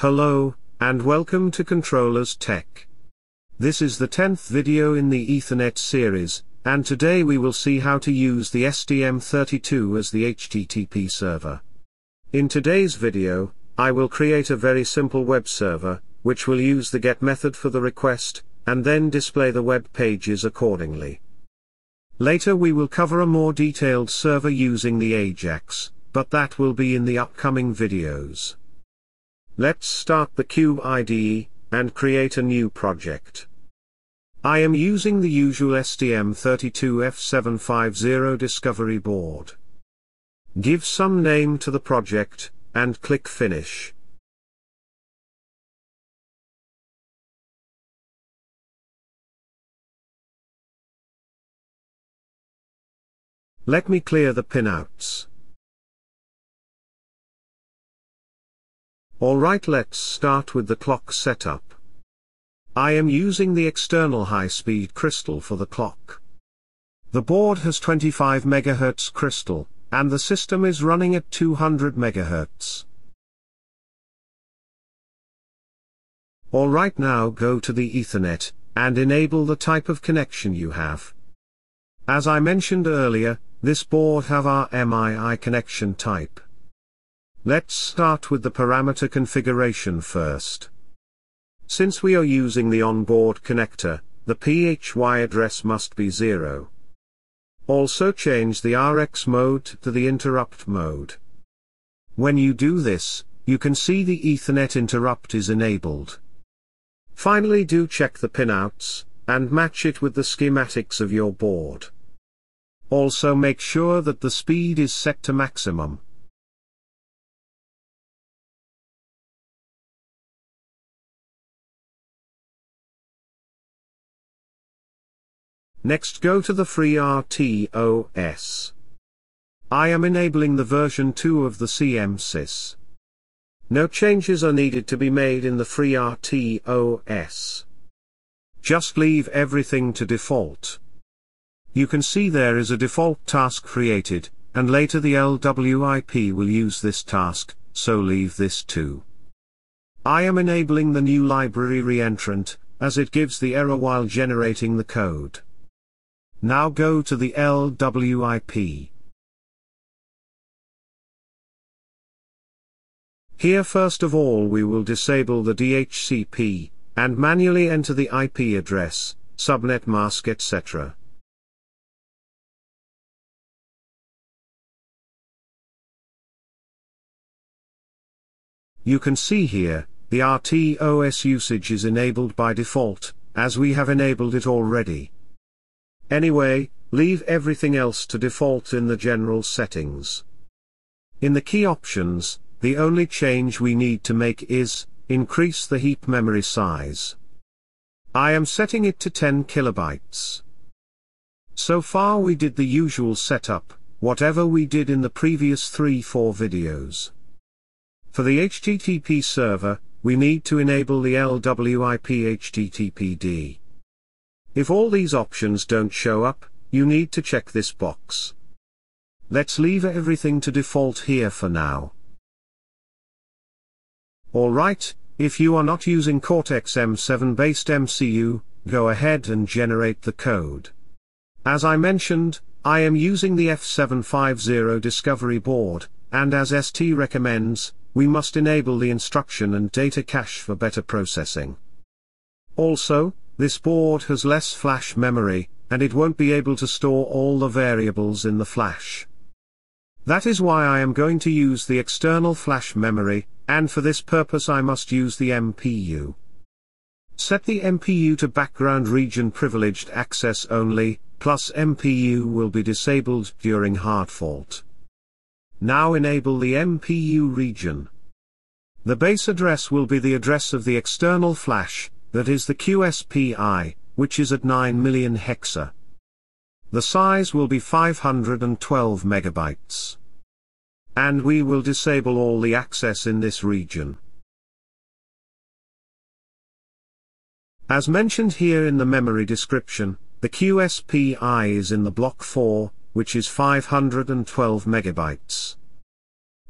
Hello, and welcome to Controllers Tech. This is the 10th video in the Ethernet series, and today we will see how to use the STM32 as the HTTP server. In today's video, I will create a very simple web server, which will use the GET method for the request, and then display the web pages accordingly. Later we will cover a more detailed server using the AJAX, but that will be in the upcoming videos. Let's start the Cube IDE, and create a new project. I am using the usual STM32F750 discovery board. Give some name to the project, and click Finish. Let me clear the pinouts. Alright let's start with the clock setup. I am using the external high-speed crystal for the clock. The board has 25 MHz crystal, and the system is running at 200 MHz. Alright now go to the Ethernet, and enable the type of connection you have. As I mentioned earlier, this board have RMII connection type. Let's start with the parameter configuration first. Since we are using the onboard connector, the PHY address must be 0. Also change the RX mode to the interrupt mode. When you do this, you can see the Ethernet interrupt is enabled. Finally do check the pinouts, and match it with the schematics of your board. Also make sure that the speed is set to maximum. Next go to the FreeRTOS. I am enabling the version 2 of the CMSIS. No changes are needed to be made in the FreeRTOS. Just leave everything to default. You can see there is a default task created, and later the LWIP will use this task, so leave this too. I am enabling the new library reentrant, as it gives the error while generating the code. Now go to the LWIP. Here first of all we will disable the DHCP, and manually enter the IP address, subnet mask etc. You can see here, the RTOS usage is enabled by default, as we have enabled it already. Anyway, leave everything else to default in the general settings. In the key options, the only change we need to make is, increase the heap memory size. I am setting it to 10 kilobytes. So far we did the usual setup, whatever we did in the previous 3-4 videos. For the HTTP server, we need to enable the LWIP HTTPD. If all these options don't show up, you need to check this box. Let's leave everything to default here for now. Alright, if you are not using Cortex-M7 based MCU, go ahead and generate the code. As I mentioned, I am using the F750 discovery board, and as ST recommends, we must enable the instruction and data cache for better processing. Also, this board has less flash memory, and it won't be able to store all the variables in the flash. That is why I am going to use the external flash memory, and for this purpose I must use the MPU. Set the MPU to background region privileged access only, plus MPU will be disabled during hard fault. Now enable the MPU region. The base address will be the address of the external flash, that is the QSPI, which is at 9 million hexa. The size will be 512 megabytes. And we will disable all the access in this region. As mentioned here in the memory description, the QSPI is in the block 4, which is 512 megabytes.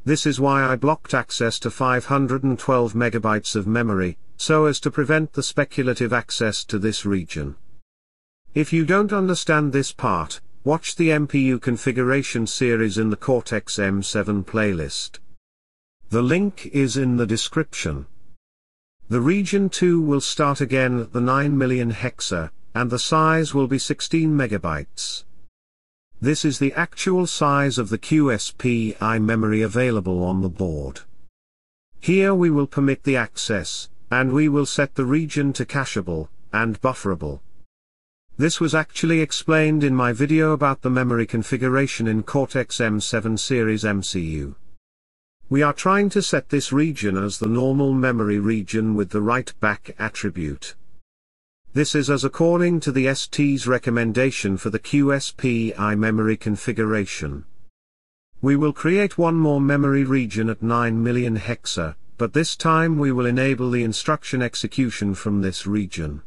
This is why I blocked access to 512 megabytes of memory, so as to prevent the speculative access to this region. If you don't understand this part, watch the MPU configuration series in the Cortex-M7 playlist. The link is in the description. The region 2 will start again at the 9 million hexa, and the size will be 16 megabytes. This is the actual size of the QSPI memory available on the board. Here we will permit the access, and we will set the region to cacheable, and bufferable. This was actually explained in my video about the memory configuration in Cortex-M7 series MCU. We are trying to set this region as the normal memory region with the write-back attribute. This is as according to the ST's recommendation for the QSPI memory configuration. We will create one more memory region at 9 million hexa, but this time we will enable the instruction execution from this region.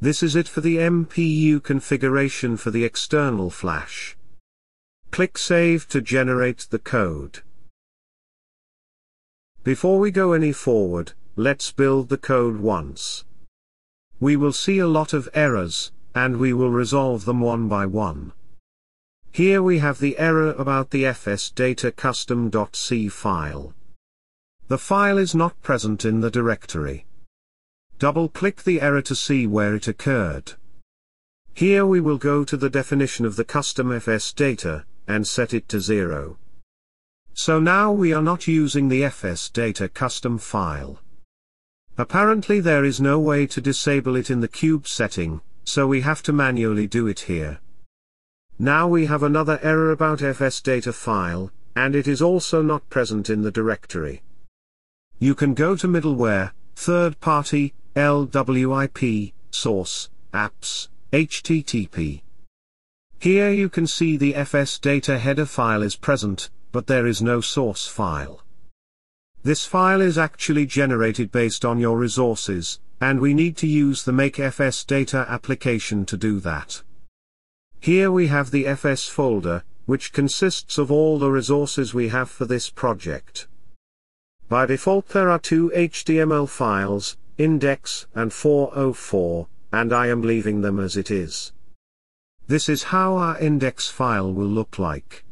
This is it for the MPU configuration for the external flash. Click Save to generate the code. Before we go any forward, let's build the code once. We will see a lot of errors, and we will resolve them one by one. Here we have the error about the fsdata custom.c file. The file is not present in the directory. Double-click the error to see where it occurred. Here we will go to the definition of the custom fs data, and set it to 0. So now we are not using the fs data custom file. Apparently there is no way to disable it in the cube setting, so we have to manually do it here. Now we have another error about fs data file, and it is also not present in the directory. You can go to middleware, third party, LWIP, source, apps, HTTP. Here you can see the fs data header file is present, but there is no source file. This file is actually generated based on your resources, and we need to use the makefs data application to do that. Here we have the fs folder, which consists of all the resources we have for this project. By default there are two HTML files, index and 404, and I am leaving them as it is. This is how our index file will look like.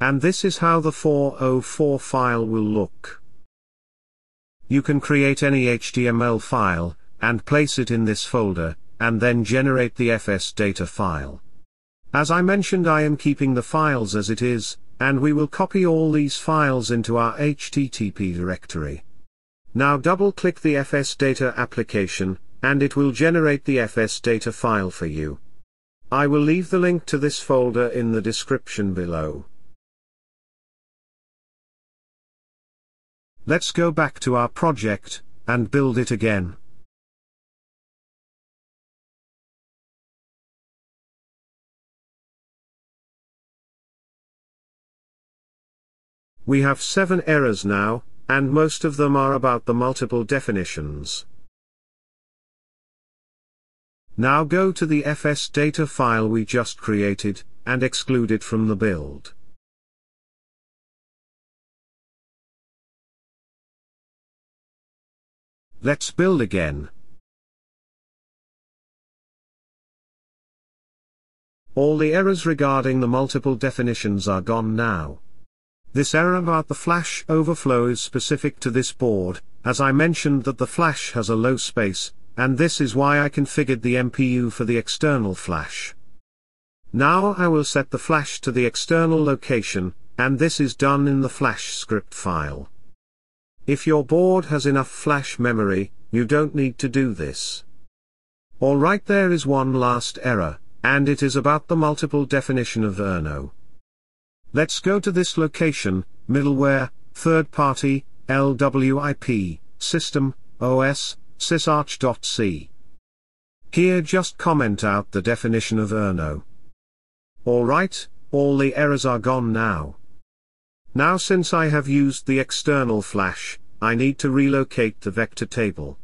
And this is how the 404 file will look. You can create any HTML file, and place it in this folder, and then generate the fs data file. As I mentioned I am keeping the files as it is, and we will copy all these files into our HTTP directory. Now double-click the fs data application, and it will generate the fs data file for you. I will leave the link to this folder in the description below. Let's go back to our project, and build it again. We have seven errors now, and most of them are about the multiple definitions. Now go to the fs data file we just created, and exclude it from the build. Let's build again. All the errors regarding the multiple definitions are gone now. This error about the flash overflow is specific to this board, as I mentioned that the flash has a low space, and this is why I configured the MPU for the external flash. Now I will set the flash to the external location, and this is done in the flash script file. If your board has enough flash memory, you don't need to do this. Alright there is one last error, and it is about the multiple definition of errno. Let's go to this location, middleware, third party, LWIP, system, OS, sysarch.c. Here just comment out the definition of errno. Alright, all the errors are gone now. Now since I have used the external flash, I need to relocate the vector table.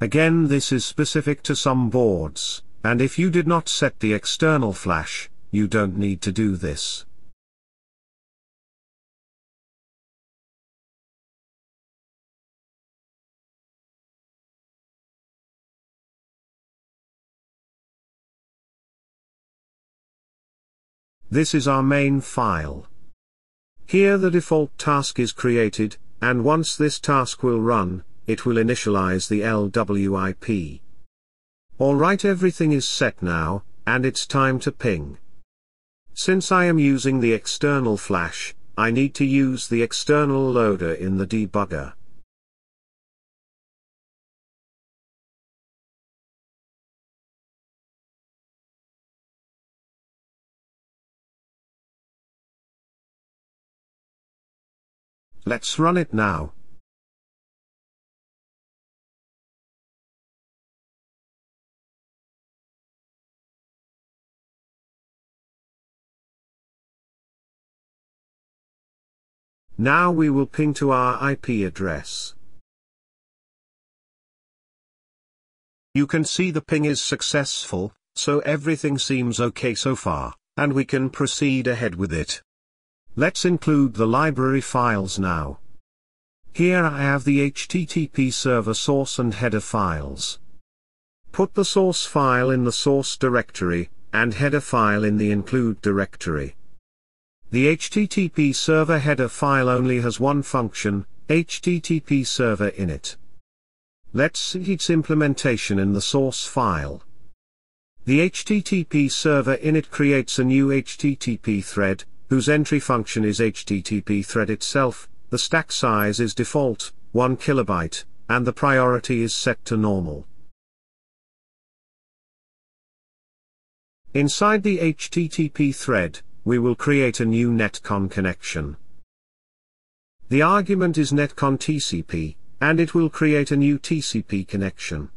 Again this is specific to some boards, and if you did not set the external flash, you don't need to do this. This is our main file. Here the default task is created, and once this task will run, it will initialize the LWIP. Alright everything is set now, and it's time to ping. Since I am using the external flash, I need to use the external loader in the debugger. Let's run it now. Now we will ping to our IP address. You can see the ping is successful, so everything seems okay so far, and we can proceed ahead with it. Let's include the library files now. Here I have the HTTP server source and header files. Put the source file in the source directory, and header file in the include directory. The HTTP server header file only has one function, HTTP server in it. Let's see its implementation in the source file. The HTTP server init creates a new HTTP thread, whose entry function is HTTP thread itself, the stack size is default, 1 kilobyte, and the priority is set to normal. Inside the HTTP thread, we will create a new netconn connection. The argument is netconn TCP, and it will create a new TCP connection.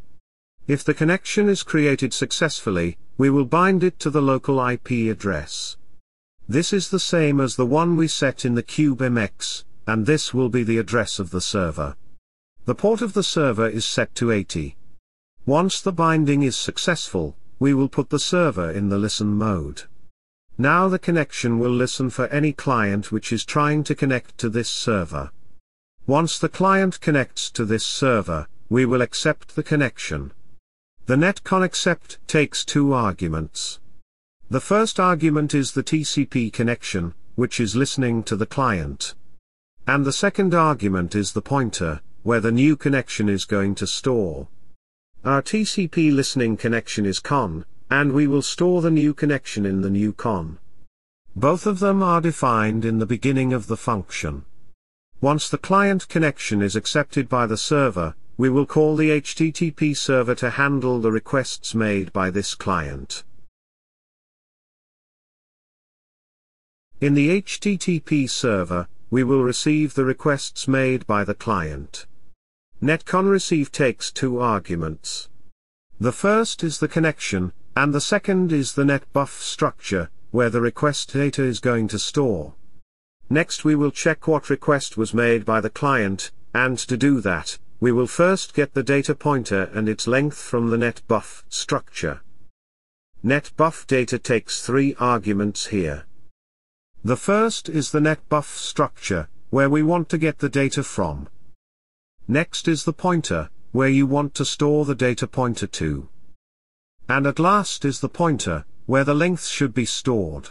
If the connection is created successfully, we will bind it to the local IP address. This is the same as the one we set in the CubeMX, and this will be the address of the server. The port of the server is set to 80. Once the binding is successful, we will put the server in the listen mode. Now the connection will listen for any client which is trying to connect to this server. Once the client connects to this server, we will accept the connection. The netconn accept takes two arguments. The first argument is the TCP connection, which is listening to the client. And the second argument is the pointer, where the new connection is going to store. Our TCP listening connection is con, and we will store the new connection in the new con. Both of them are defined in the beginning of the function. Once the client connection is accepted by the server, we will call the HTTP server to handle the requests made by this client. In the HTTP server, we will receive the requests made by the client. Netconn receive takes two arguments. The first is the connection, and the second is the netbuf structure, where the request data is going to store. Next we will check what request was made by the client, and to do that, we will first get the data pointer and its length from the netbuf structure. Netbuf data takes three arguments here. The first is the netbuf structure, where we want to get the data from. Next is the pointer, where you want to store the data pointer to. And at last is the pointer, where the length should be stored.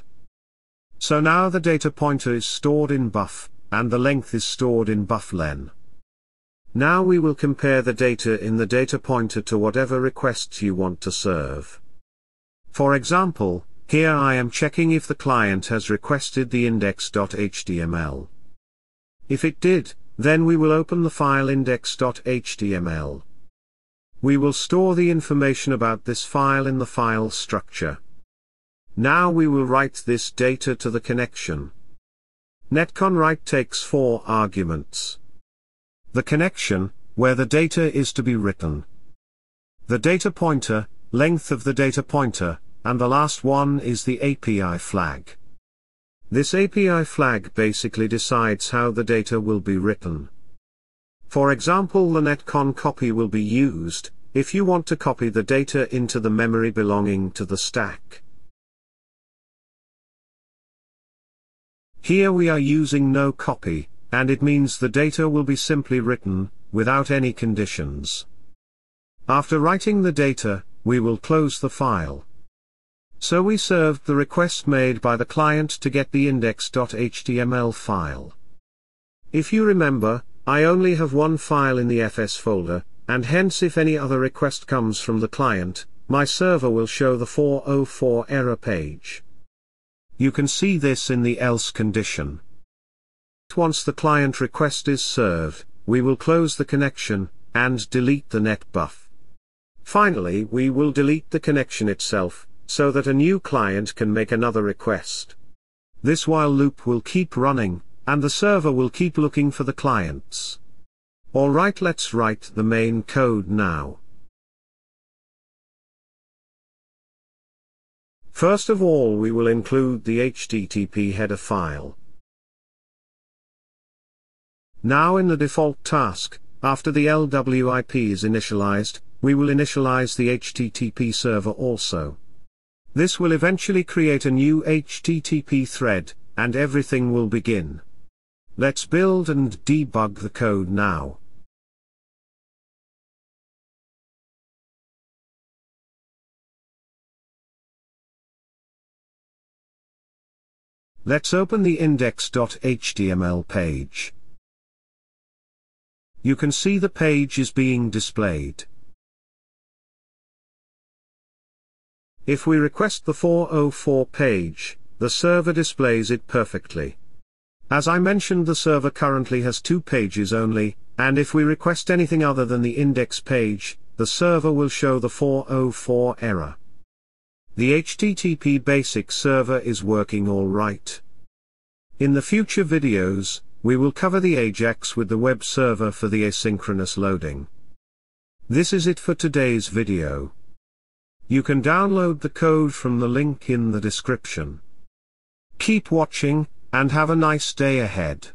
So now the data pointer is stored in buff, and the length is stored in bufflen. Now we will compare the data in the data pointer to whatever requests you want to serve. For example, here I am checking if the client has requested the index.html. If it did, then we will open the file index.html. We will store the information about this file in the file structure. Now we will write this data to the connection. Netconn write takes four arguments. The connection, where the data is to be written. The data pointer, length of the data pointer, and the last one is the API flag. This API flag basically decides how the data will be written. For example the netconn copy will be used, if you want to copy the data into the memory belonging to the stack. Here we are using no copy, and it means the data will be simply written, without any conditions. After writing the data, we will close the file. So we served the request made by the client to get the index.html file. If you remember, I only have one file in the FS folder, and hence if any other request comes from the client, my server will show the 404 error page. You can see this in the else condition. Once the client request is served, we will close the connection, and delete the netbuf. Finally we will delete the connection itself, so that a new client can make another request. This while loop will keep running, and the server will keep looking for the clients. Alright let's write the main code now. First of all we will include the HTTP header file. Now in the default task, after the LWIP is initialized, we will initialize the HTTP server also. This will eventually create a new HTTP thread, and everything will begin. Let's build and debug the code now. Let's open the index.html page. You can see the page is being displayed. If we request the 404 page, the server displays it perfectly. As I mentioned the server currently has two pages only, and if we request anything other than the index page, the server will show the 404 error. The HTTP basic server is working alright. In the future videos, we will cover the AJAX with the web server for the asynchronous loading. This is it for today's video. You can download the code from the link in the description. Keep watching, and have a nice day ahead.